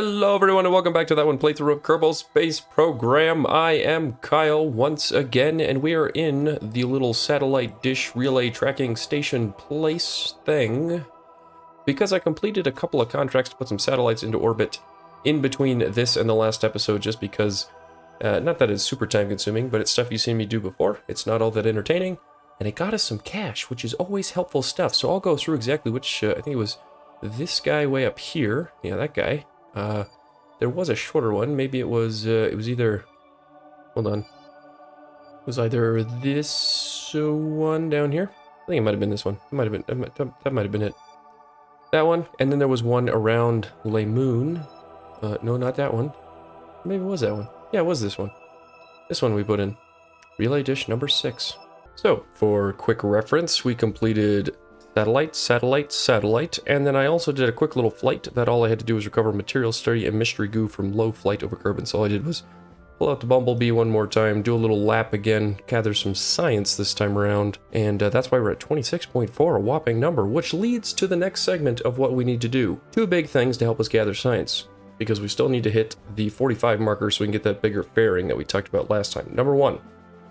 Hello everyone and welcome back to that one playthrough of Kerbal Space Program. I am Kyle once again and we are in the little satellite dish relay tracking station place thing because I completed a couple of contracts to put some satellites into orbit in between this and the last episode just because, uh, not that it's super time consuming, but it's stuff you've seen me do before. It's not all that entertaining and it got us some cash, which is always helpful stuff. So I'll go through exactly which, uh, I think it was this guy way up here. Yeah, that guy. Uh, there was a shorter one. Maybe it was, uh, it was either, hold on. It was either this one down here. I think it might have been this one. It might have been, that might, that might have been it. That one. And then there was one around Le Moon. Uh, no, not that one. Maybe it was that one. Yeah, it was this one. This one we put in. Relay dish number six. So, for quick reference, we completed satellite, satellite, satellite, and then I also did a quick little flight that all I had to do was recover material study and mystery goo from low flight over Kerbin. So all I did was pull out the Bumblebee one more time, do a little lap again, gather some science this time around, and uh, that's why we're at 26.4, a whopping number, which leads to the next segment of what we need to do. Two big things to help us gather science, because we still need to hit the 45 marker so we can get that bigger fairing that we talked about last time. Number one,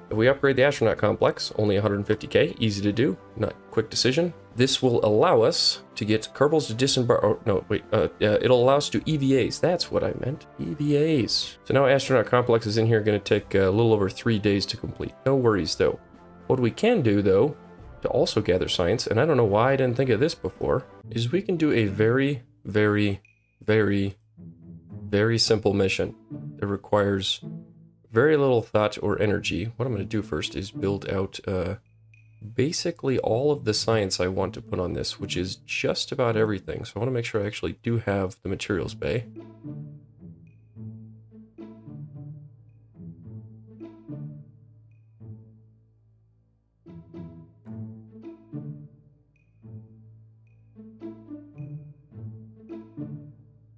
if we upgrade the astronaut complex, only 150k, easy to do, not quick decision. This will allow us to get Kerbals to disembark. Oh, no, wait. Uh, uh, it'll allow us to EVAs. That's what I meant. EVAs. So now astronaut complex is in here, going to take a little over three days to complete. No worries though. What we can do though, to also gather science, and I don't know why I didn't think of this before, is we can do a very, very, very, very simple mission that requires very little thought or energy. What I'm going to do first is build out uh, basically all of the science I want to put on this, which is just about everything. So I want to make sure I actually do have the materials bay.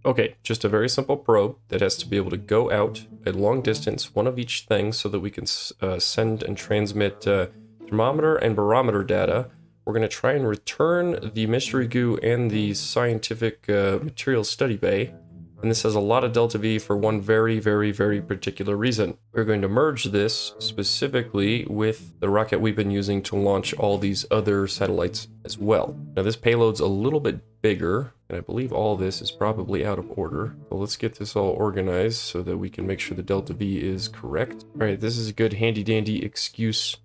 Okay, just a very simple probe that has to be able to go out a long distance, one of each thing, so that we can uh, send and transmit uh, thermometer and barometer data. We're going to try and return the mystery goo and the scientific uh, materials study bay. And this has a lot of delta V for one very, very, very particular reason. We're going to merge this specifically with the rocket we've been using to launch all these other satellites as well. Now this payload's a little bit bigger, and I believe all this is probably out of order. So let's get this all organized so that we can make sure the delta V is correct. All right, this is a good handy dandy excuse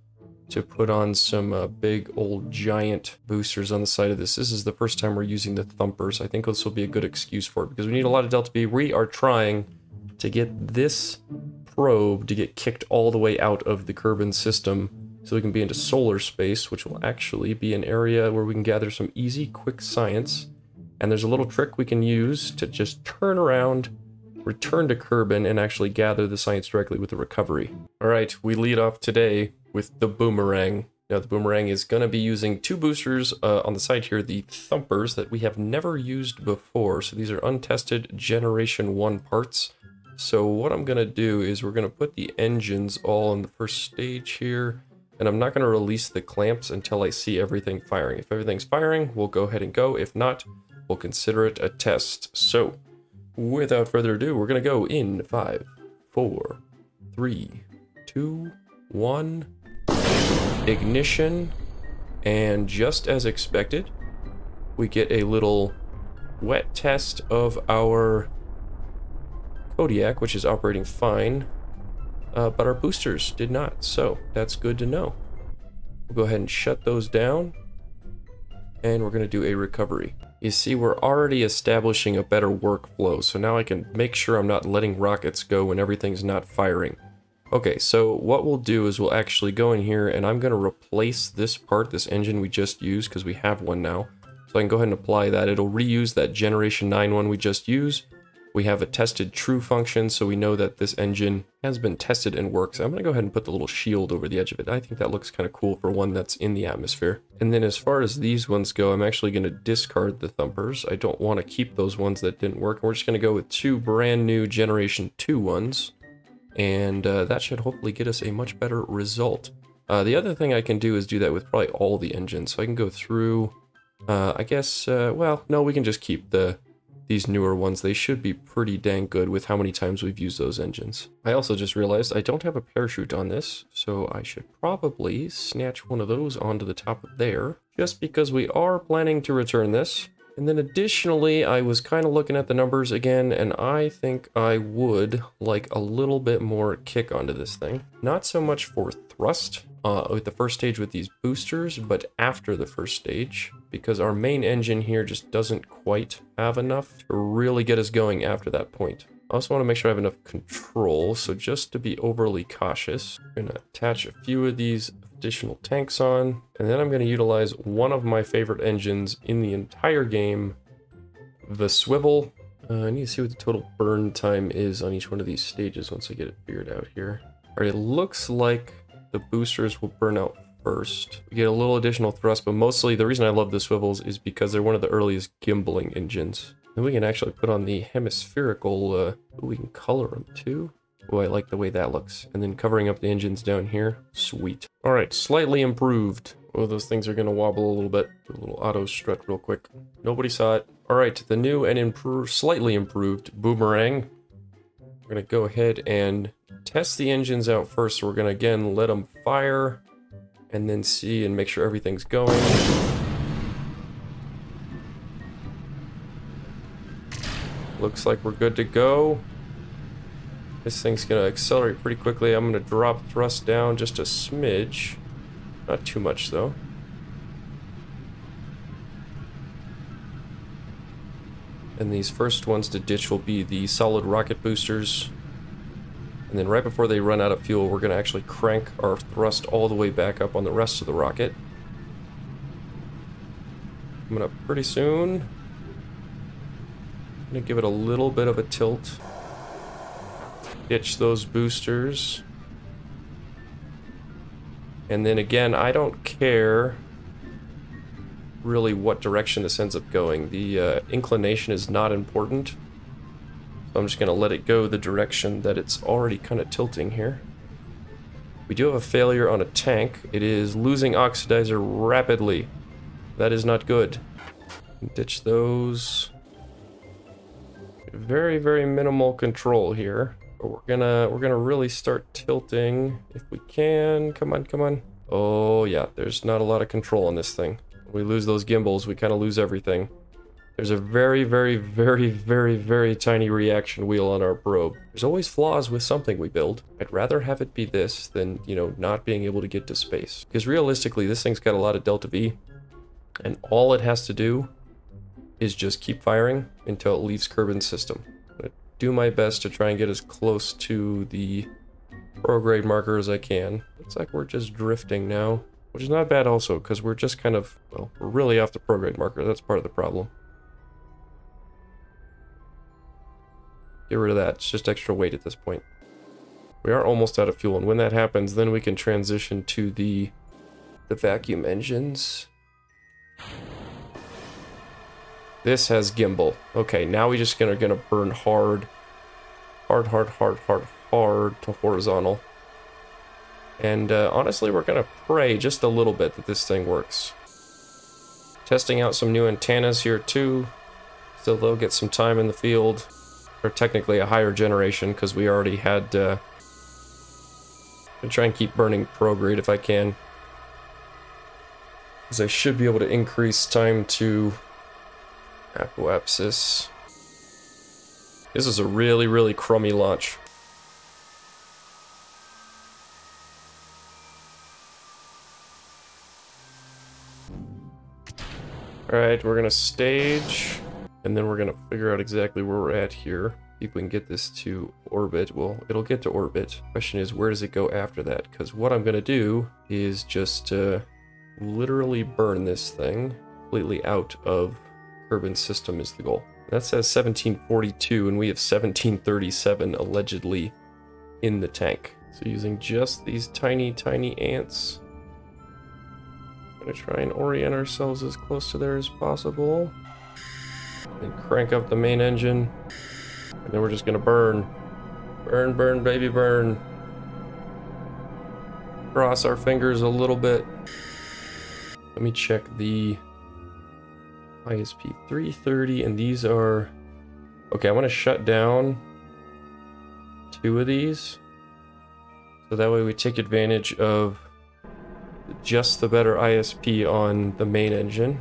to put on some uh, big old giant boosters on the side of this. This is the first time we're using the thumpers. I think this will be a good excuse for it because we need a lot of delta V. We are trying to get this probe to get kicked all the way out of the Kerbin system so we can be into solar space, which will actually be an area where we can gather some easy, quick science. And there's a little trick we can use to just turn around, return to Kerbin, and actually gather the science directly with the recovery. All right, we lead off today with the boomerang. Now the boomerang is going to be using two boosters uh, on the side here, the thumpers that we have never used before. So these are untested generation one parts. So what I'm going to do is we're going to put the engines all in the first stage here. And I'm not going to release the clamps until I see everything firing. If everything's firing, we'll go ahead and go. If not, we'll consider it a test. So without further ado, we're going to go in five, four, three, two, one ignition, and just as expected, we get a little wet test of our Kodiak, which is operating fine, uh, but our boosters did not, so that's good to know. We'll go ahead and shut those down, and we're going to do a recovery. You see, we're already establishing a better workflow, so now I can make sure I'm not letting rockets go when everything's not firing. Okay, so what we'll do is we'll actually go in here and I'm going to replace this part, this engine we just used, because we have one now. So I can go ahead and apply that. It'll reuse that Generation 9 one we just used. We have a tested true function, so we know that this engine has been tested and works. I'm going to go ahead and put the little shield over the edge of it. I think that looks kind of cool for one that's in the atmosphere. And then as far as these ones go, I'm actually going to discard the thumpers. I don't want to keep those ones that didn't work. We're just going to go with two brand new Generation 2 ones and uh, that should hopefully get us a much better result. Uh, the other thing I can do is do that with probably all the engines, so I can go through, uh, I guess, uh, well, no, we can just keep the these newer ones, they should be pretty dang good with how many times we've used those engines. I also just realized I don't have a parachute on this, so I should probably snatch one of those onto the top of there, just because we are planning to return this. And then additionally, I was kind of looking at the numbers again, and I think I would like a little bit more kick onto this thing. Not so much for thrust uh, with the first stage with these boosters, but after the first stage, because our main engine here just doesn't quite have enough to really get us going after that point. I also want to make sure I have enough control, so just to be overly cautious, I'm going to attach a few of these additional tanks on, and then I'm going to utilize one of my favorite engines in the entire game, the swivel. Uh, I need to see what the total burn time is on each one of these stages once I get it figured out here. All right, it looks like the boosters will burn out first. We get a little additional thrust, but mostly the reason I love the swivels is because they're one of the earliest gimbaling engines. Then we can actually put on the hemispherical, uh, we can color them too. Oh, I like the way that looks. And then covering up the engines down here. Sweet. All right, slightly improved. Oh, those things are going to wobble a little bit. Do a little auto strut real quick. Nobody saw it. All right, the new and improved, slightly improved boomerang. We're going to go ahead and test the engines out first. So we're going to, again, let them fire and then see and make sure everything's going. Looks like we're good to go. This thing's going to accelerate pretty quickly. I'm going to drop thrust down just a smidge. Not too much, though. And these first ones to ditch will be the solid rocket boosters. And then right before they run out of fuel, we're going to actually crank our thrust all the way back up on the rest of the rocket. Coming up pretty soon. I'm going to give it a little bit of a tilt. Ditch those boosters. And then again, I don't care really what direction this ends up going. The uh, inclination is not important. So I'm just going to let it go the direction that it's already kind of tilting here. We do have a failure on a tank. It is losing oxidizer rapidly. That is not good. Ditch those. Very, very minimal control here. But we're gonna we're gonna really start tilting if we can. Come on, come on. Oh yeah, there's not a lot of control on this thing. We lose those gimbals, we kind of lose everything. There's a very, very, very, very, very tiny reaction wheel on our probe. There's always flaws with something we build. I'd rather have it be this than, you know, not being able to get to space. Because realistically, this thing's got a lot of delta V. And all it has to do is just keep firing until it leaves Kerbin's system do my best to try and get as close to the prograde marker as I can. Looks like we're just drifting now, which is not bad also, because we're just kind of, well, we're really off the prograde marker. That's part of the problem. Get rid of that. It's just extra weight at this point. We are almost out of fuel, and when that happens, then we can transition to the, the vacuum engines. This has gimbal. Okay, now we're just gonna gonna burn hard, hard, hard, hard, hard, hard to horizontal. And uh, honestly, we're gonna pray just a little bit that this thing works. Testing out some new antennas here too. Still, they'll get some time in the field. Or technically a higher generation because we already had. Uh, try and keep burning prograde if I can. Because I should be able to increase time to Apoapsis. This is a really, really crummy launch. Alright, we're gonna stage, and then we're gonna figure out exactly where we're at here. See if we can get this to orbit. Well, it'll get to orbit. Question is, where does it go after that? Because what I'm gonna do is just uh, literally burn this thing completely out of Kerbin system is the goal. That says 1742, and we have 1737 allegedly in the tank. So using just these tiny, tiny ants. Gonna try and orient ourselves as close to there as possible. And crank up the main engine. And then we're just gonna burn. Burn, burn, baby, burn. Cross our fingers a little bit. Let me check the ISP 330, and these are Okay, I want to shut down two of these. So that way we take advantage of just the better ISP on the main engine.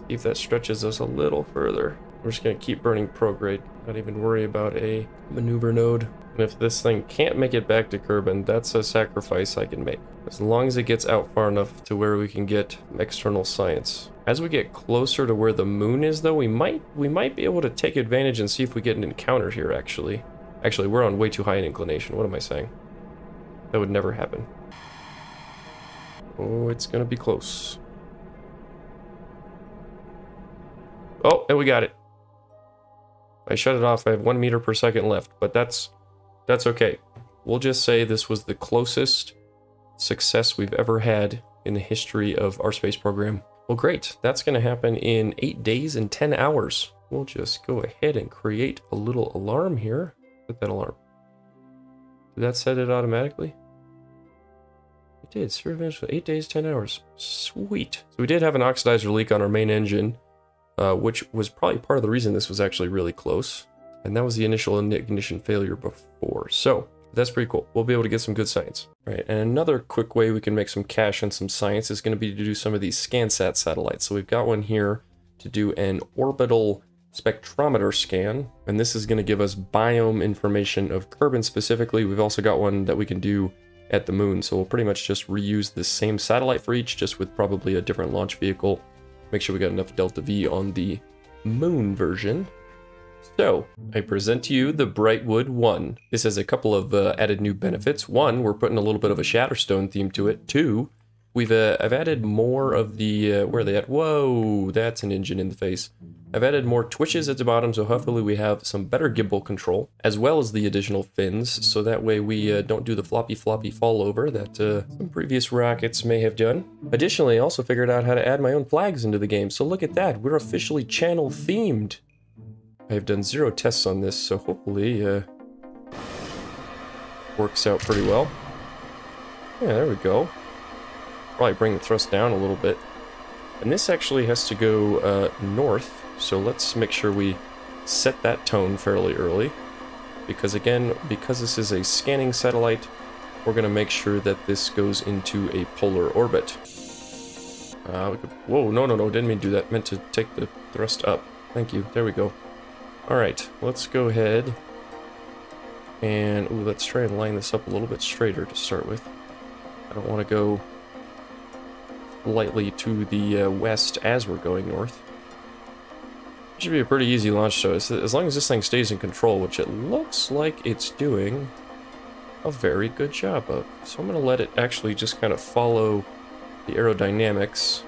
See if that stretches us a little further. We're just going to keep burning prograde, not even worry about a maneuver node. And if this thing can't make it back to Kerbin, that's a sacrifice I can make. As long as it gets out far enough to where we can get external science. As we get closer to where the moon is though, we might we might be able to take advantage and see if we get an encounter here actually. Actually, we're on way too high an inclination. What am I saying? That would never happen. Oh, it's gonna be close. Oh, and we got it. I shut it off. I have one meter per second left, but that's that's okay. We'll just say this was the closest success we've ever had in the history of our space program. Well, great. That's going to happen in 8 days and 10 hours. We'll just go ahead and create a little alarm here. Put that alarm. Did that set it automatically? It did. Events for 8 days, 10 hours. Sweet. So we did have an oxidizer leak on our main engine, uh, which was probably part of the reason this was actually really close. And that was the initial ignition failure before. So that's pretty cool. We'll be able to get some good science. Right, and another quick way we can make some cash and some science is going to be to do some of these ScanSat satellites. So we've got one here to do an orbital spectrometer scan, and this is going to give us biome information of Kerbin specifically. We've also got one that we can do at the moon, so we'll pretty much just reuse the same satellite for each, just with probably a different launch vehicle. Make sure we got enough Delta V on the moon version. So, I present to you the Brightwood 1. This has a couple of uh, added new benefits. One, we're putting a little bit of a Shatterstone theme to it. Two, we've uh, I've added more of the, uh, where are they at? Whoa, that's an engine in the face. I've added more twitches at the bottom, so hopefully we have some better gimbal control, as well as the additional fins, so that way we uh, don't do the floppy floppy fall over that uh, some previous rockets may have done. Additionally, I also figured out how to add my own flags into the game, so look at that, we're officially channel themed. I've done zero tests on this, so hopefully uh, works out pretty well. Yeah, there we go. Probably bring the thrust down a little bit. And this actually has to go uh, north, so let's make sure we set that tone fairly early. Because again, because this is a scanning satellite, we're going to make sure that this goes into a polar orbit. Uh, could, whoa, no, no, no, didn't mean to do that. Meant to take the thrust up. Thank you. There we go. Alright, let's go ahead and ooh, let's try and line this up a little bit straighter to start with. I don't want to go lightly to the uh, west as we're going north. It Should be a pretty easy launch though, as long as this thing stays in control, which it looks like it's doing a very good job of. So I'm going to let it actually just kind of follow the aerodynamics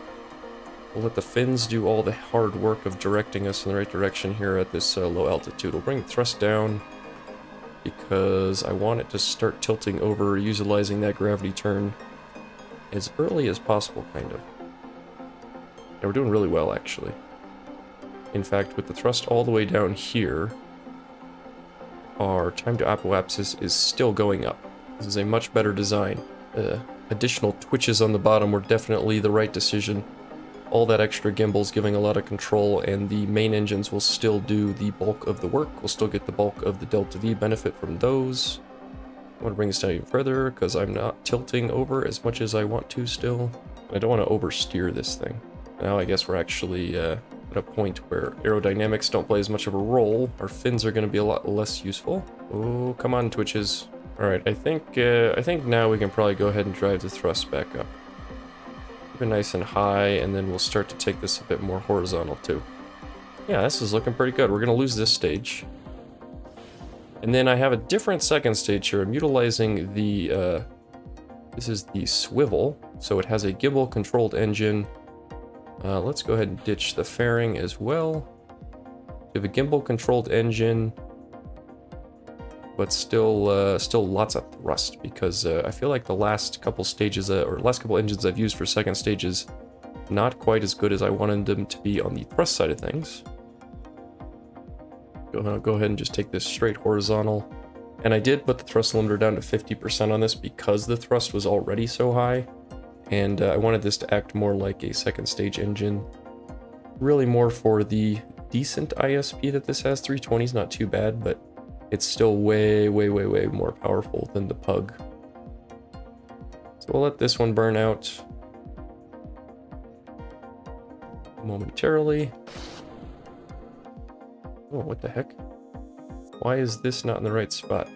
We'll let the fins do all the hard work of directing us in the right direction here at this uh, low altitude. We'll bring the thrust down because I want it to start tilting over, utilizing that gravity turn as early as possible, kind of. And we're doing really well, actually. In fact, with the thrust all the way down here, our time to apoapsis is still going up. This is a much better design. Uh, additional twitches on the bottom were definitely the right decision all that extra gimbal's giving a lot of control, and the main engines will still do the bulk of the work. We'll still get the bulk of the Delta V benefit from those. I want to bring this down even further, because I'm not tilting over as much as I want to still. I don't want to oversteer this thing. Now I guess we're actually uh, at a point where aerodynamics don't play as much of a role. Our fins are going to be a lot less useful. Oh, come on, Twitches. Alright, I think uh, I think now we can probably go ahead and drive the thrust back up. Keep it nice and high, and then we'll start to take this a bit more horizontal too. Yeah, this is looking pretty good. We're going to lose this stage. And then I have a different second stage here. I'm utilizing the, uh, this is the swivel. So it has a gimbal controlled engine. Uh, let's go ahead and ditch the fairing as well. We have a gimbal controlled engine but still uh, still lots of thrust because uh, I feel like the last couple stages uh, or last couple engines I've used for second stages not quite as good as I wanted them to be on the thrust side of things. Go, uh, go ahead and just take this straight horizontal. And I did put the thrust limiter down to 50% on this because the thrust was already so high. And uh, I wanted this to act more like a second stage engine. Really more for the decent ISP that this has. 320 is not too bad, but it's still way, way, way, way more powerful than the Pug. So we'll let this one burn out momentarily. Oh, what the heck? Why is this not in the right spot?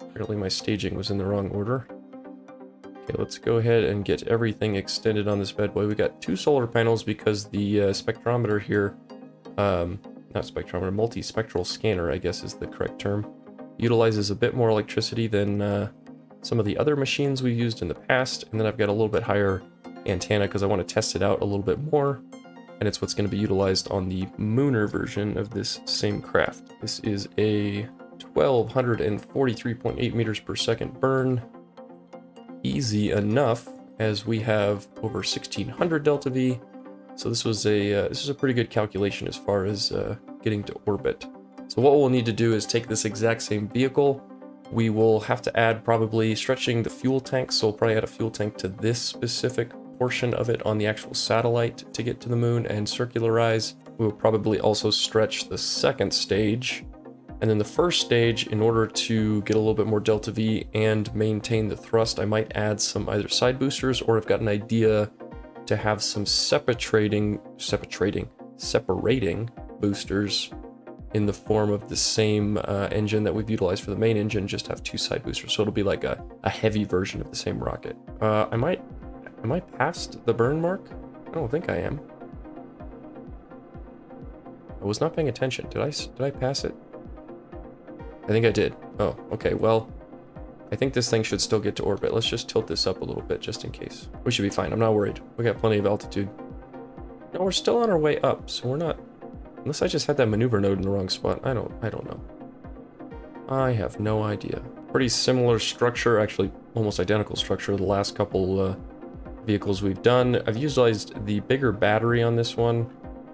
Apparently my staging was in the wrong order. Okay, let's go ahead and get everything extended on this bad boy. We got two solar panels because the uh, spectrometer here, um, not spectrometer, multispectral scanner, I guess is the correct term, utilizes a bit more electricity than uh, some of the other machines we've used in the past. And then I've got a little bit higher antenna because I want to test it out a little bit more. And it's what's going to be utilized on the Mooner version of this same craft. This is a 1243.8 meters per second burn. Easy enough as we have over 1600 delta V. So this was a uh, this is a pretty good calculation as far as uh, getting to orbit. So what we'll need to do is take this exact same vehicle. We will have to add probably stretching the fuel tank. So we'll probably add a fuel tank to this specific portion of it on the actual satellite to get to the moon and circularize. We will probably also stretch the second stage. And then the first stage, in order to get a little bit more delta V and maintain the thrust, I might add some either side boosters or I've got an idea to have some separating, separating, separating boosters in the form of the same uh, engine that we've utilized for the main engine, just have two side boosters. So it'll be like a, a heavy version of the same rocket. Uh, I might Am I past the burn mark? I don't think I am. I was not paying attention. Did I, did I pass it? I think I did. Oh, okay. Well, I think this thing should still get to orbit. Let's just tilt this up a little bit just in case. We should be fine. I'm not worried. We got plenty of altitude. No, we're still on our way up, so we're not... Unless I just had that maneuver node in the wrong spot. I don't, I don't know. I have no idea. Pretty similar structure, actually almost identical structure the last couple uh, vehicles we've done. I've utilized the bigger battery on this one,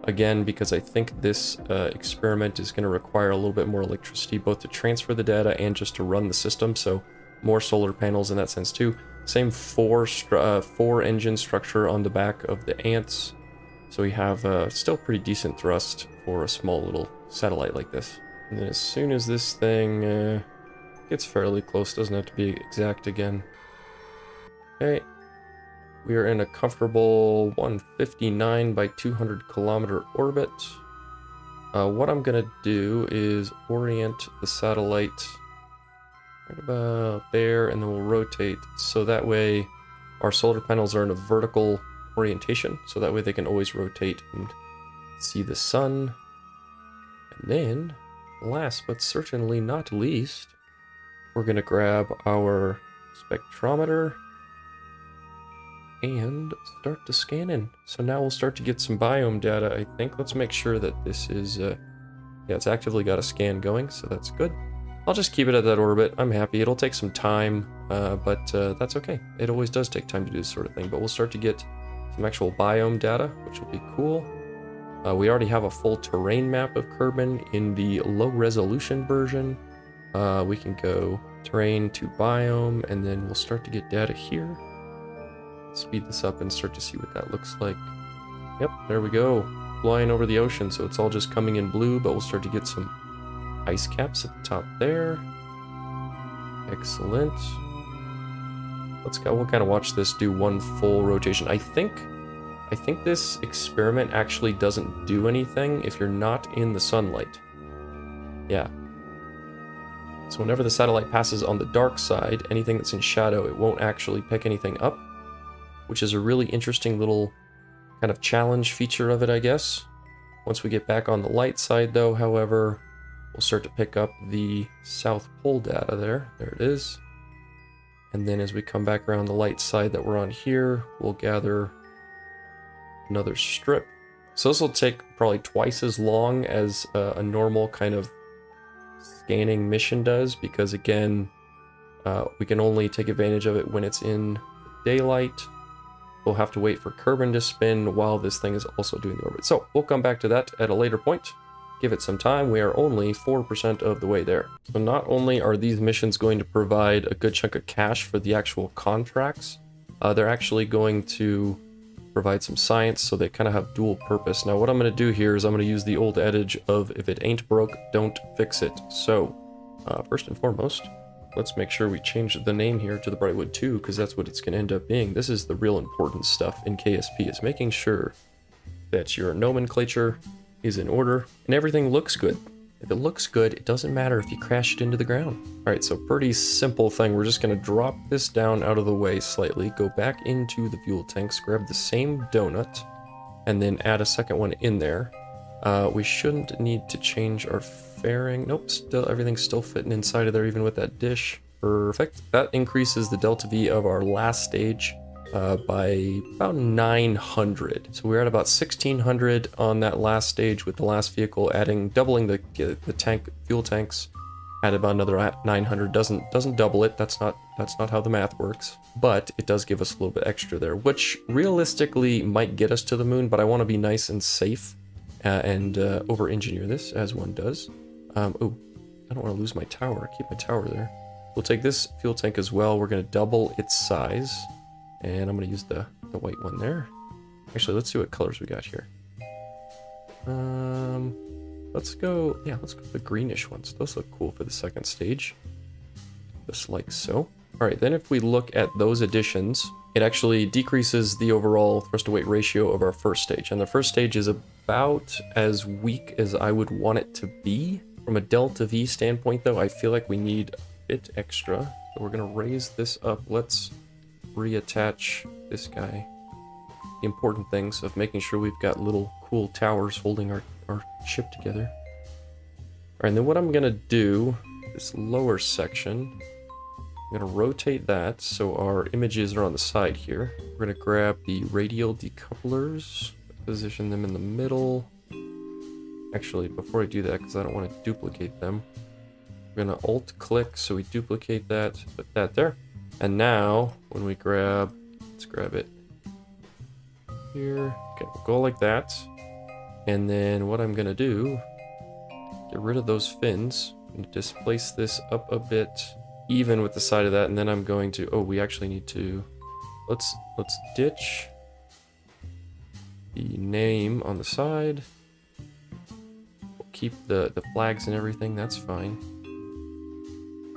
again, because I think this uh, experiment is going to require a little bit more electricity, both to transfer the data and just to run the system, so more solar panels in that sense too. Same four, uh, four engine structure on the back of the Ants, so we have uh, still pretty decent thrust for a small little satellite like this. And then as soon as this thing uh, gets fairly close, doesn't have to be exact again. Okay, we are in a comfortable 159 by 200 kilometer orbit. Uh, what I'm going to do is orient the satellite right about there, and then we'll rotate. So that way our solar panels are in a vertical orientation, so that way they can always rotate and see the sun. And then, last but certainly not least, we're going to grab our spectrometer and start to scan in. So now we'll start to get some biome data, I think. Let's make sure that this is, uh, yeah, it's actively got a scan going, so that's good. I'll just keep it at that orbit. I'm happy. It'll take some time, uh, but uh, that's okay. It always does take time to do this sort of thing, but we'll start to get some actual biome data, which will be cool. Uh, we already have a full terrain map of Kerbin in the low resolution version. Uh, we can go terrain to biome, and then we'll start to get data here speed this up and start to see what that looks like. Yep, there we go. Flying over the ocean, so it's all just coming in blue, but we'll start to get some ice caps at the top there. Excellent. Let's go. We'll kind of watch this do one full rotation. I think, I think this experiment actually doesn't do anything if you're not in the sunlight. Yeah. So whenever the satellite passes on the dark side, anything that's in shadow, it won't actually pick anything up which is a really interesting little kind of challenge feature of it, I guess. Once we get back on the light side, though, however, we'll start to pick up the South Pole data there. There it is. And then as we come back around the light side that we're on here, we'll gather another strip. So this will take probably twice as long as uh, a normal kind of scanning mission does, because again, uh, we can only take advantage of it when it's in daylight We'll have to wait for Kerbin to spin while this thing is also doing the orbit. So we'll come back to that at a later point. Give it some time. We are only 4% of the way there. So not only are these missions going to provide a good chunk of cash for the actual contracts, uh, they're actually going to provide some science, so they kind of have dual purpose. Now what I'm going to do here is I'm going to use the old adage of if it ain't broke, don't fix it. So, uh, first and foremost, let's make sure we change the name here to the Brightwood 2, because that's what it's going to end up being. This is the real important stuff in KSP, is making sure that your nomenclature is in order and everything looks good. If it looks good, it doesn't matter if you crash it into the ground. All right, so pretty simple thing. We're just gonna drop this down out of the way slightly, go back into the fuel tanks, grab the same donut, and then add a second one in there. Uh, we shouldn't need to change our fairing. Nope, still everything's still fitting inside of there, even with that dish. Perfect. That increases the delta V of our last stage uh, by about 900. So we're at about 1600 on that last stage with the last vehicle, adding doubling the the tank fuel tanks. Add about another 900. Doesn't doesn't double it. That's not that's not how the math works. But it does give us a little bit extra there, which realistically might get us to the moon. But I want to be nice and safe uh, and uh, over engineer this as one does. Um, oh, I don't want to lose my tower. Keep my tower there. We'll take this fuel tank as well. We're going to double its size. And I'm going to use the, the white one there. Actually, let's see what colors we got here. Um, let's go, yeah, let's go the greenish ones. Those look cool for the second stage. Just like so. All right, then if we look at those additions, it actually decreases the overall thrust to weight ratio of our first stage. And the first stage is about as weak as I would want it to be. From a delta V standpoint, though, I feel like we need a bit extra. So we're going to raise this up. Let's reattach this guy. The important things of making sure we've got little cool towers holding our, our ship together. Alright, and then what I'm going to do, this lower section, I'm going to rotate that so our images are on the side here. We're going to grab the radial decouplers, position them in the middle. Actually, before I do that, because I don't want to duplicate them, we're going to alt-click so we duplicate that, put that there. And now, when we grab, let's grab it here. Okay, we'll go like that. And then what I'm gonna do, get rid of those fins and displace this up a bit even with the side of that. And then I'm going to, oh, we actually need to, let's, let's ditch the name on the side. We'll keep the, the flags and everything, that's fine.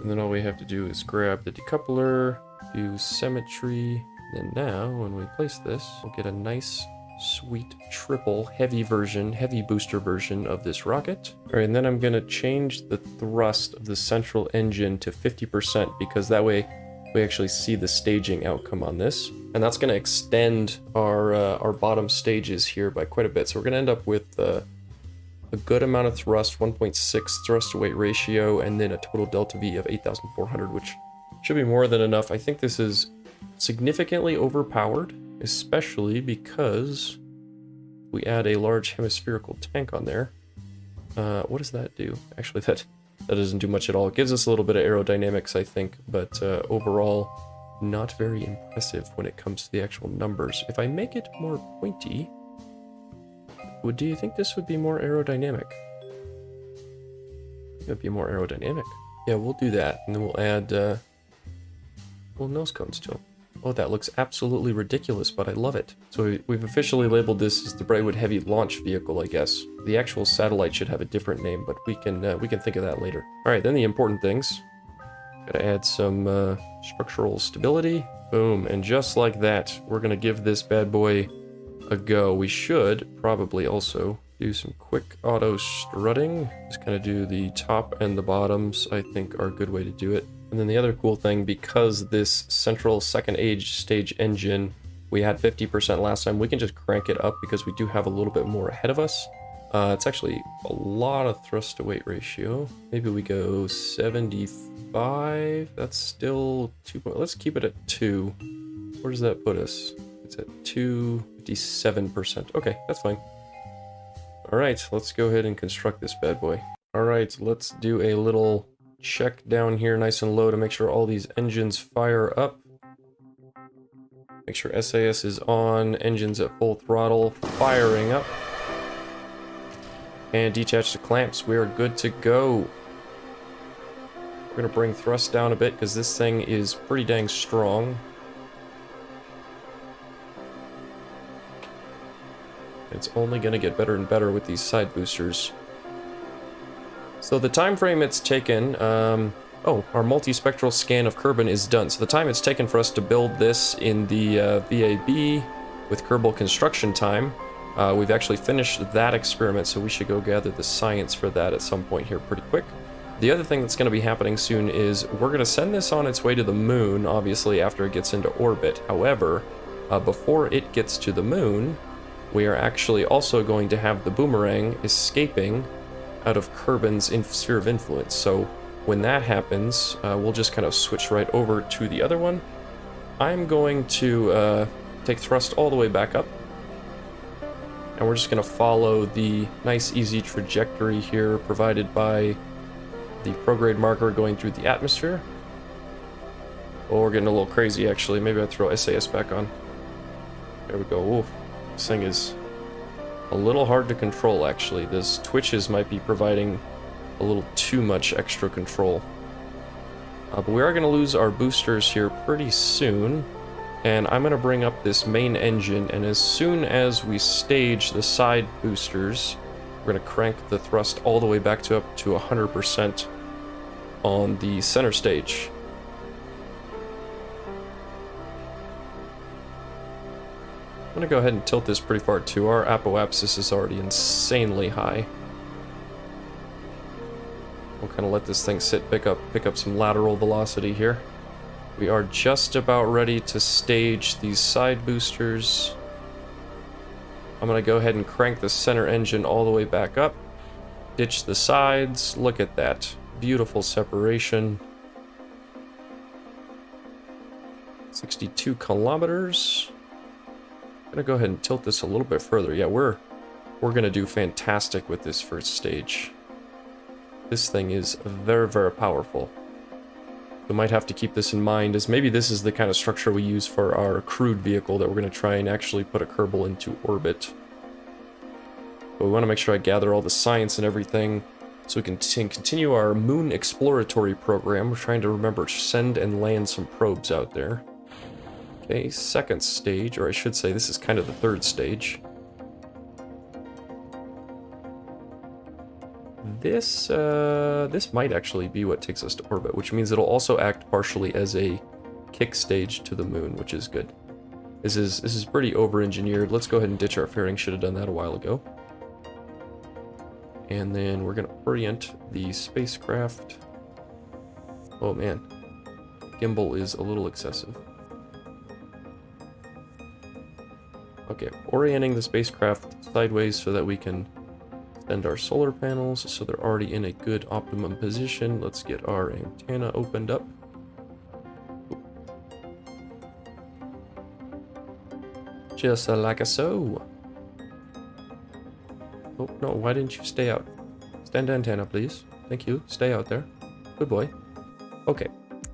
And then all we have to do is grab the decoupler, do symmetry, and now when we place this, we'll get a nice sweet triple heavy version, heavy booster version of this rocket. All right, and then I'm gonna change the thrust of the central engine to 50% because that way we actually see the staging outcome on this. And that's gonna extend our, uh, our bottom stages here by quite a bit. So we're gonna end up with uh, a good amount of thrust, 1.6 thrust to weight ratio, and then a total delta V of 8,400, which should be more than enough. I think this is significantly overpowered, especially because we add a large hemispherical tank on there. Uh, what does that do? Actually, that, that doesn't do much at all. It gives us a little bit of aerodynamics, I think, but uh, overall, not very impressive when it comes to the actual numbers. If I make it more pointy, would do you think this would be more aerodynamic? It would be more aerodynamic. Yeah, we'll do that, and then we'll add uh, nose cones to them. Oh, that looks absolutely ridiculous, but I love it. So we've officially labeled this as the Brightwood Heavy Launch Vehicle, I guess. The actual satellite should have a different name, but we can uh, we can think of that later. All right, then the important things. Gotta add some uh, structural stability. Boom, and just like that, we're gonna give this bad boy go. We should probably also do some quick auto strutting. Just kind of do the top and the bottoms, I think are a good way to do it. And then the other cool thing, because this central second age stage engine, we had 50% last time, we can just crank it up because we do have a little bit more ahead of us. Uh, it's actually a lot of thrust to weight ratio. Maybe we go 75. That's still two. Let's keep it at two. Where does that put us? It's at 257%. Okay, that's fine. All right, let's go ahead and construct this bad boy. All right, let's do a little check down here nice and low to make sure all these engines fire up. Make sure SAS is on, engines at full throttle, firing up. And detach the clamps, we are good to go. We're gonna bring thrust down a bit because this thing is pretty dang strong. It's only going to get better and better with these side boosters. So the time frame it's taken, um, oh, our multispectral scan of Kerbin is done. So the time it's taken for us to build this in the uh, VAB with Kerbal construction time, uh, we've actually finished that experiment, so we should go gather the science for that at some point here pretty quick. The other thing that's going to be happening soon is we're going to send this on its way to the moon, obviously, after it gets into orbit. However, uh, before it gets to the moon, we are actually also going to have the boomerang escaping out of Kerbin's sphere of influence. So when that happens, uh, we'll just kind of switch right over to the other one. I'm going to uh, take thrust all the way back up. And we're just going to follow the nice easy trajectory here provided by the prograde marker going through the atmosphere. Oh, we're getting a little crazy actually. Maybe I throw SAS back on. There we go. Ooh, this thing is a little hard to control actually. Those twitches might be providing a little too much extra control. Uh, but we are going to lose our boosters here pretty soon. And I'm going to bring up this main engine, and as soon as we stage the side boosters, we're going to crank the thrust all the way back to up to 100% on the center stage. Going to go ahead and tilt this pretty far too. Our apoapsis is already insanely high. We'll kind of let this thing sit, pick up, pick up some lateral velocity here. We are just about ready to stage these side boosters. I'm going to go ahead and crank the center engine all the way back up. Ditch the sides. Look at that. Beautiful separation. 62 kilometers. I'm gonna go ahead and tilt this a little bit further. Yeah, we're we're gonna do fantastic with this first stage. This thing is very, very powerful. We might have to keep this in mind as maybe this is the kind of structure we use for our crewed vehicle that we're going to try and actually put a Kerbal into orbit. But we want to make sure I gather all the science and everything so we can continue our moon exploratory program. We're trying to remember send and land some probes out there. Okay, second stage, or I should say this is kind of the third stage. This, uh, this might actually be what takes us to orbit, which means it'll also act partially as a kick stage to the moon, which is good. This is this is pretty over-engineered. Let's go ahead and ditch our fairing. Should have done that a while ago. And then we're going to orient the spacecraft. Oh man, gimbal is a little excessive. Okay, orienting the spacecraft sideways so that we can extend our solar panels so they're already in a good optimum position. Let's get our antenna opened up. Just like a so. Oh, no, why didn't you stay out? Stand antenna, please. Thank you. Stay out there. Good boy. Okay.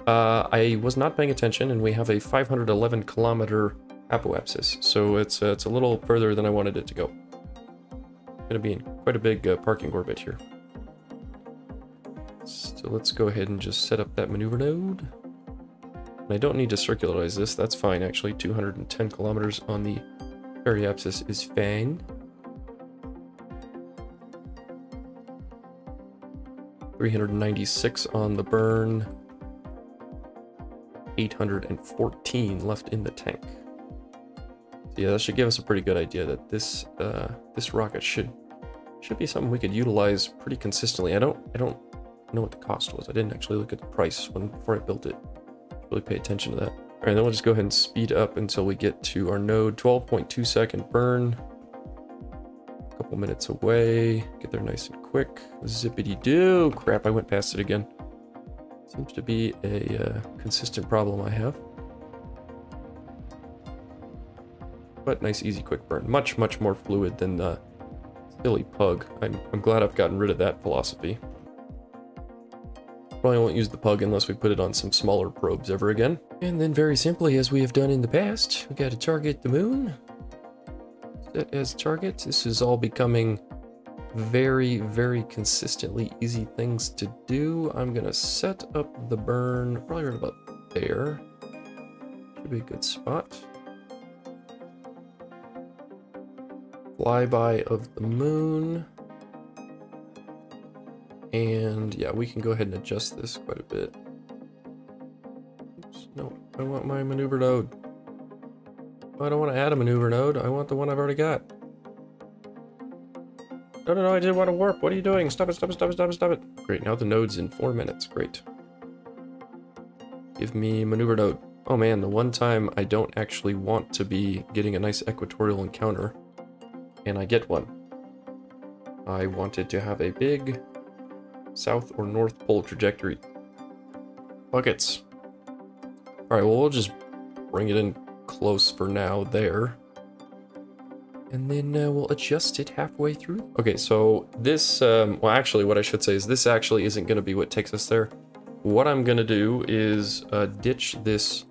Uh, I was not paying attention, and we have a 511 kilometer apoapsis, so it's, uh, it's a little further than I wanted it to go. Gonna be in quite a big uh, parking orbit here. So let's go ahead and just set up that maneuver node. And I don't need to circularize this, that's fine actually. 210 kilometers on the periapsis is fine. Three hundred ninety-six on the burn. 814 left in the tank yeah, that should give us a pretty good idea that this uh, this rocket should should be something we could utilize pretty consistently. I don't I don't know what the cost was. I didn't actually look at the price when before I built it. Really pay attention to that. All right, then we'll just go ahead and speed up until we get to our node. 12.2 second burn. A couple minutes away. Get there nice and quick. Zippity doo. Crap, I went past it again. Seems to be a uh, consistent problem I have. But nice, easy, quick burn. Much, much more fluid than the silly pug. I'm, I'm glad I've gotten rid of that philosophy. Probably won't use the pug unless we put it on some smaller probes ever again. And then very simply, as we have done in the past, we got to target the moon. Set as target. This is all becoming very, very consistently easy things to do. I'm going to set up the burn probably right about there. Should be a good spot. Flyby of the moon. And yeah, we can go ahead and adjust this quite a bit. Oops, no, I want my maneuver node. Oh, I don't want to add a maneuver node. I want the one I've already got. No, no, no, I didn't want to warp. What are you doing? Stop it, stop it, stop it, stop it, stop it. Great, now the node's in four minutes. Great. Give me maneuver node. Oh man, the one time I don't actually want to be getting a nice equatorial encounter, and I get one. I wanted to have a big south or north pole trajectory. Buckets. Alright, well we'll just bring it in close for now there. And then uh, we'll adjust it halfway through. Okay, so this, um, well actually what I should say is this actually isn't going to be what takes us there. What I'm going to do is uh, ditch this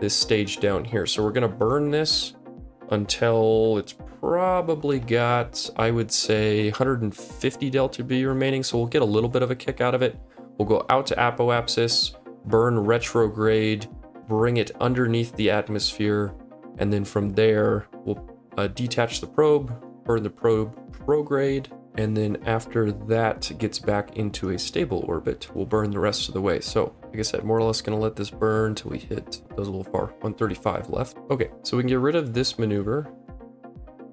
this stage down here. So we're going to burn this until it's probably got, I would say, 150 delta V remaining. So we'll get a little bit of a kick out of it. We'll go out to apoapsis, burn retrograde, bring it underneath the atmosphere, and then from there, we'll uh, detach the probe, burn the probe prograde, and then after that gets back into a stable orbit, we'll burn the rest of the way. So, like I said, more or less gonna let this burn till we hit, those a little far, 135 left. Okay, so we can get rid of this maneuver.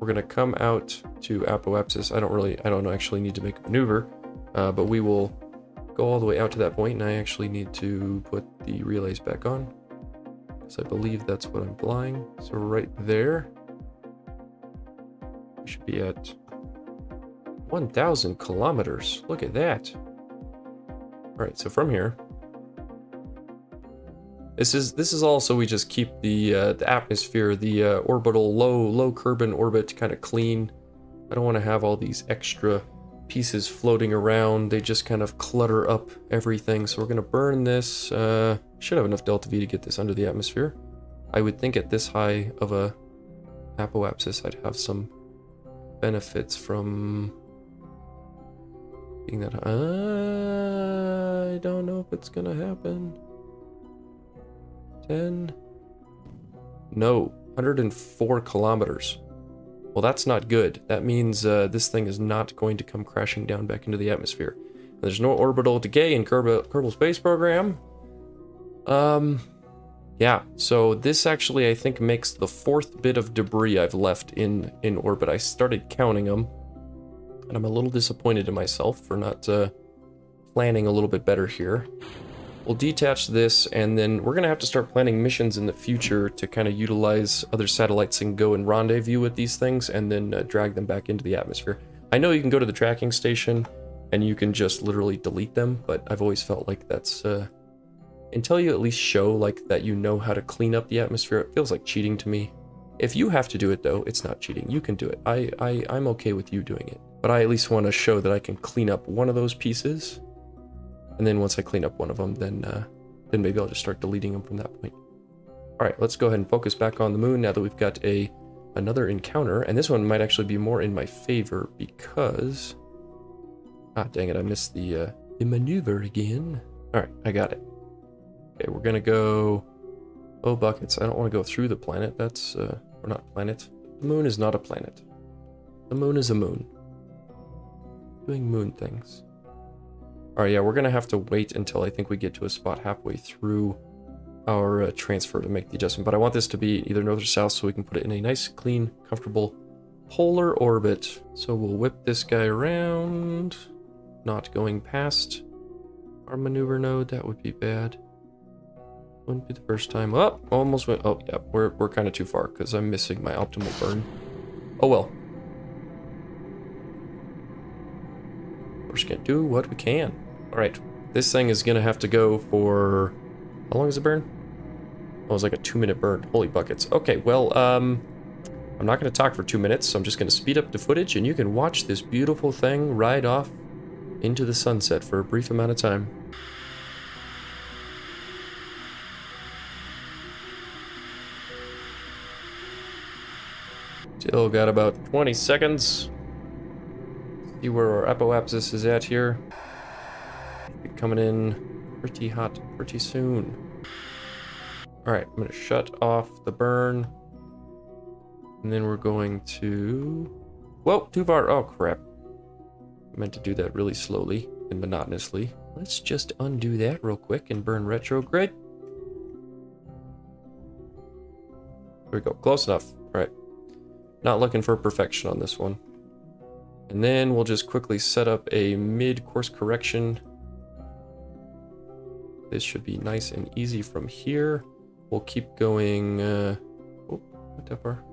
We're gonna come out to apoapsis. I don't really, I don't actually need to make a maneuver, uh, but we will go all the way out to that point, and I actually need to put the relays back on. Because I believe that's what I'm flying. So right there, we should be at 1,000 kilometers. Look at that. All right, so from here, this is this is also we just keep the uh, the atmosphere, the uh, orbital low low Kerbin orbit kind of clean. I don't want to have all these extra pieces floating around. They just kind of clutter up everything. So we're gonna burn this. Uh, should have enough delta V to get this under the atmosphere. I would think at this high of a apoapsis, I'd have some benefits from being that I don't know if it's gonna happen. 10. No, 104 kilometers. Well, that's not good. That means uh, this thing is not going to come crashing down back into the atmosphere. There's no orbital decay in Kerbal, Space Program. Um, yeah, so this actually, I think, makes the fourth bit of debris I've left in, in orbit. I started counting them. And I'm a little disappointed in myself for not uh, planning a little bit better here. We'll detach this, and then we're going to have to start planning missions in the future to kind of utilize other satellites and go and rendezvous with these things, and then uh, drag them back into the atmosphere. I know you can go to the tracking station, and you can just literally delete them, but I've always felt like that's... Uh, until you at least show like that you know how to clean up the atmosphere, it feels like cheating to me. If you have to do it though, it's not cheating. You can do it. I, I, I'm okay with you doing it. But I at least want to show that I can clean up one of those pieces. And then once I clean up one of them, then, uh, then maybe I'll just start deleting them from that point. All right, let's go ahead and focus back on the moon now that we've got a another encounter. And this one might actually be more in my favor because... Ah, dang it, I missed the, uh, the maneuver again. All right, I got it. Okay, we're gonna go... Oh, buckets. I don't want to go through the planet. That's, uh, or not planet. The moon is not a planet. The moon is a moon. Doing moon things. Alright, yeah, we're gonna have to wait until I think we get to a spot halfway through our uh, transfer to make the adjustment. But I want this to be either north or south so we can put it in a nice, clean, comfortable polar orbit. So we'll whip this guy around. Not going past our maneuver node. That would be bad. Wouldn't be the first time. Up, oh, almost went. Oh, yeah, we're, we're kind of too far because I'm missing my optimal burn. Oh well. We're just gonna do what we can. All right, this thing is gonna have to go for how long is it burn? Oh, was like a two minute burn. Holy buckets. Okay, well, um, I'm not gonna talk for two minutes, so I'm just gonna speed up the footage and you can watch this beautiful thing ride off into the sunset for a brief amount of time. Still got about 20 seconds. See where our apoapsis is at here. Coming in pretty hot pretty soon. Alright, I'm going to shut off the burn. And then we're going to Whoa, too far. Oh, crap. I meant to do that really slowly and monotonously. Let's just undo that real quick and burn retrograde. There we go. Close enough. All right. Not looking for perfection on this one. And then we'll just quickly set up a mid-course correction. This should be nice and easy from here. We'll keep going... Uh, oh, far.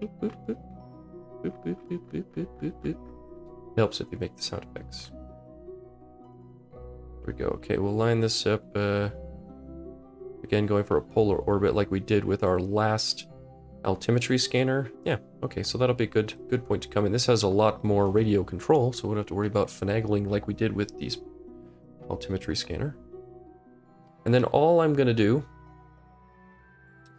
Boop, boop, boop. Boop, boop, boop, boop, boop, boop, boop. Helps if you make the sound effects. There we go. Okay, we'll line this up. Uh, again, going for a polar orbit like we did with our last altimetry scanner. Yeah, okay, so that'll be a good, good point to come in. This has a lot more radio control, so we don't have to worry about finagling like we did with these altimetry scanner. And then all I'm going to do,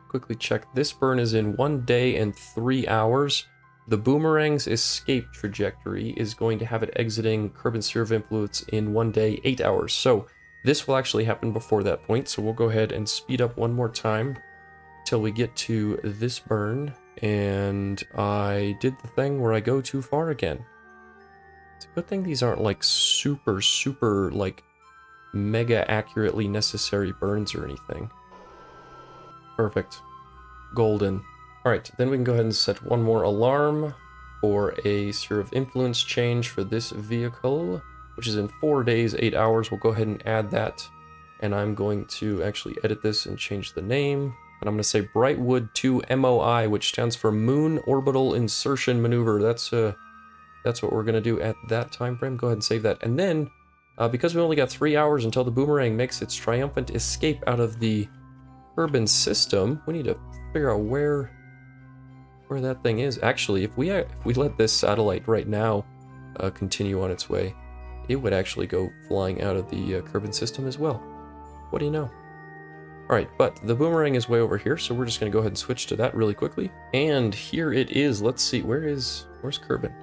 quickly check, this burn is in one day and three hours. The boomerang's escape trajectory is going to have it exiting Kerbin's Sphere of Influence in one day, eight hours. So this will actually happen before that point, so we'll go ahead and speed up one more time till we get to this burn, and I did the thing where I go too far again. It's a good thing these aren't like super, super, like, mega accurately necessary burns or anything. Perfect. Golden. Alright, then we can go ahead and set one more alarm for a Sphere of Influence change for this vehicle, which is in four days, eight hours. We'll go ahead and add that, and I'm going to actually edit this and change the name and I'm going to say Brightwood 2 MOI, which stands for Moon Orbital Insertion Maneuver. That's uh, that's what we're going to do at that time frame. Go ahead and save that. And then, uh, because we only got three hours until the boomerang makes its triumphant escape out of the Kerbin system, we need to figure out where where that thing is. Actually, if we if we let this satellite right now uh, continue on its way, it would actually go flying out of the uh, Kerbin system as well. What do you know? Alright, but the boomerang is way over here, so we're just going to go ahead and switch to that really quickly. And here it is. Let's see, where is... Where's Kerbin?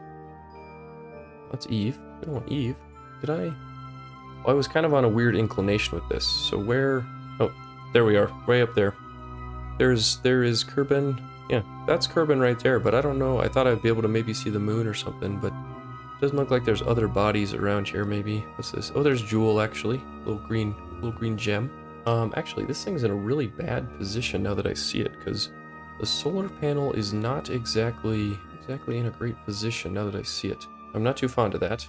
That's Eve. I don't want Eve. Did I... Well, I was kind of on a weird inclination with this. So where... Oh, there we are. Way up there. There's... There is Kerbin. Yeah, that's Kerbin right there, but I don't know. I thought I'd be able to maybe see the moon or something, but... Doesn't look like there's other bodies around here, maybe. What's this? Oh, there's Jool, actually. Little green... Little green gem. Um, actually, this thing's in a really bad position now that I see it, because the solar panel is not exactly exactly in a great position now that I see it. I'm not too fond of that.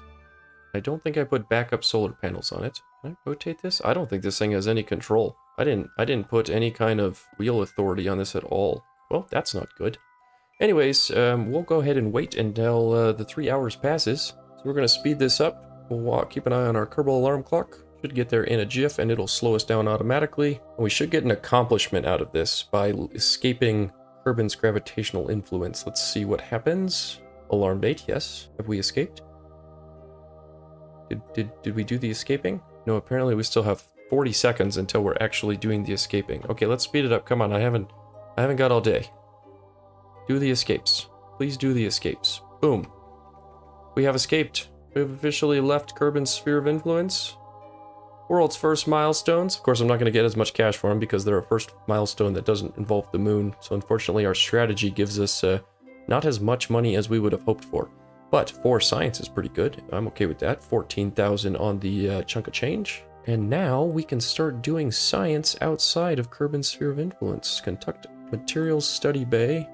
I don't think I put backup solar panels on it. Can I rotate this? I don't think this thing has any control. I didn't I didn't put any kind of wheel authority on this at all. Well, that's not good. Anyways, um, we'll go ahead and wait until uh, the three hours passes. So we're going to speed this up. We'll keep an eye on our Kerbal alarm clock. Should get there in a jiff and it'll slow us down automatically. And we should get an accomplishment out of this by escaping Kerbin's gravitational influence. Let's see what happens. Alarm date, yes. Have we escaped? Did, did, did we do the escaping? No, apparently we still have 40 seconds until we're actually doing the escaping. Okay, let's speed it up. Come on, I haven't I haven't got all day. Do the escapes. Please do the escapes. Boom. We have escaped. We have officially left Kerbin's sphere of influence. World's first milestones. Of course, I'm not going to get as much cash for them because they're a first milestone that doesn't involve the moon. So unfortunately, our strategy gives us uh, not as much money as we would have hoped for. But for science is pretty good. I'm okay with that. 14,000 on the uh, chunk of change. And now we can start doing science outside of Kerbin's Sphere of Influence. Conduct Materials Study Bay.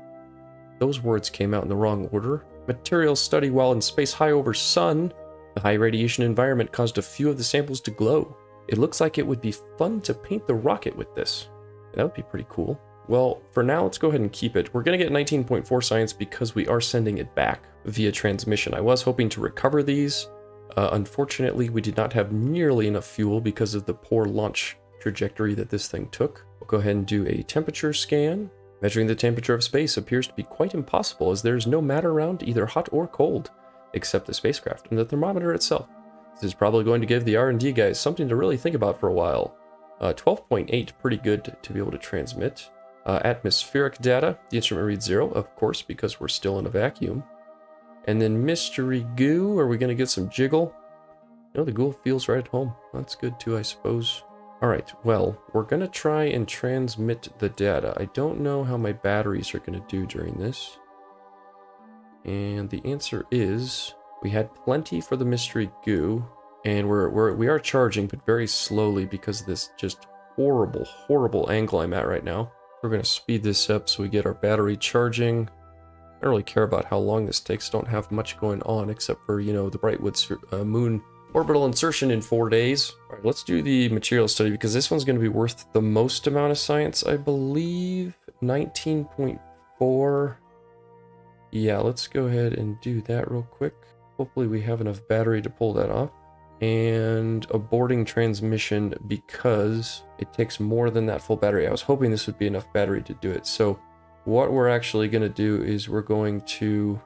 Those words came out in the wrong order. Materials Study while in space high over Sun. The high radiation environment caused a few of the samples to glow. It looks like it would be fun to paint the rocket with this. That would be pretty cool. Well, for now, let's go ahead and keep it. We're going to get 19.4 science because we are sending it back via transmission. I was hoping to recover these. Uh, unfortunately, we did not have nearly enough fuel because of the poor launch trajectory that this thing took. We'll go ahead and do a temperature scan. Measuring the temperature of space appears to be quite impossible as there is no matter around either hot or cold except the spacecraft and the thermometer itself. This is probably going to give the R&D guys something to really think about for a while. Uh, 12.8, pretty good to be able to transmit. Uh, atmospheric data, the instrument reads zero, of course, because we're still in a vacuum. And then mystery goo, are we going to get some jiggle? No, the ghoul feels right at home. That's good too, I suppose. Alright, well, we're going to try and transmit the data. I don't know how my batteries are going to do during this. And the answer is we had plenty for the mystery goo, and we're, we're we are charging, but very slowly because of this just horrible, horrible angle I'm at right now. We're gonna speed this up so we get our battery charging. I don't really care about how long this takes. Don't have much going on except for, you know, the Brightwood uh, moon orbital insertion in four days. All right, let's do the material study because this one's going to be worth the most amount of science, I believe. 19.4. Yeah, let's go ahead and do that real quick. Hopefully we have enough battery to pull that off. And a boarding transmission because it takes more than that full battery. I was hoping this would be enough battery to do it. So what we're actually going to do is we're going to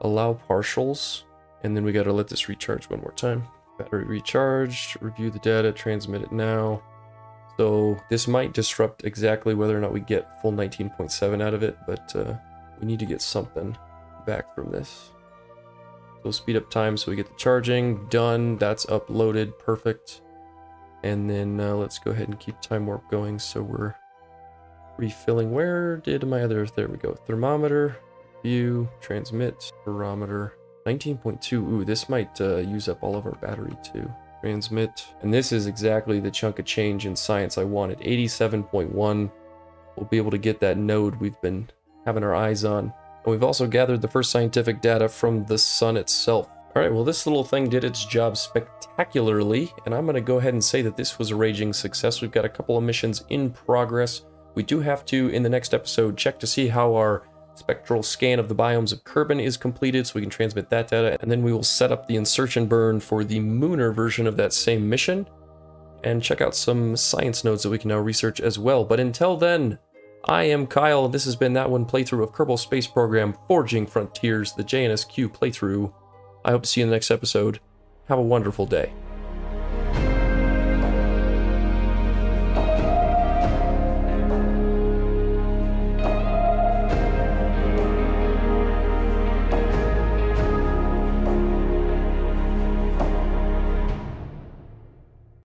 allow partials and then we got to let this recharge one more time. Battery recharged, review the data, transmit it now. So this might disrupt exactly whether or not we get full 19.7 out of it, but uh, we need to get something back from this. So speed up time so we get the charging done. That's uploaded, perfect. And then uh, let's go ahead and keep time warp going so we're refilling. Where did my other, there we go. Thermometer, view, transmit, barometer, 19.2, ooh, this might uh, use up all of our battery too. Transmit, and this is exactly the chunk of change in science I wanted. 87.1, we'll be able to get that node we've been having our eyes on. And we've also gathered the first scientific data from the sun itself. All right, well, this little thing did its job spectacularly, and I'm going to go ahead and say that this was a raging success. We've got a couple of missions in progress. We do have to, in the next episode, check to see how our Spectral scan of the biomes of Kerbin is completed, so we can transmit that data, and then we will set up the insertion burn for the Mooner version of that same mission, and check out some science nodes that we can now research as well. But until then, I am Kyle, and this has been that one playthrough of Kerbal Space Program Forging Frontiers, the JNSQ playthrough. I hope to see you in the next episode. Have a wonderful day.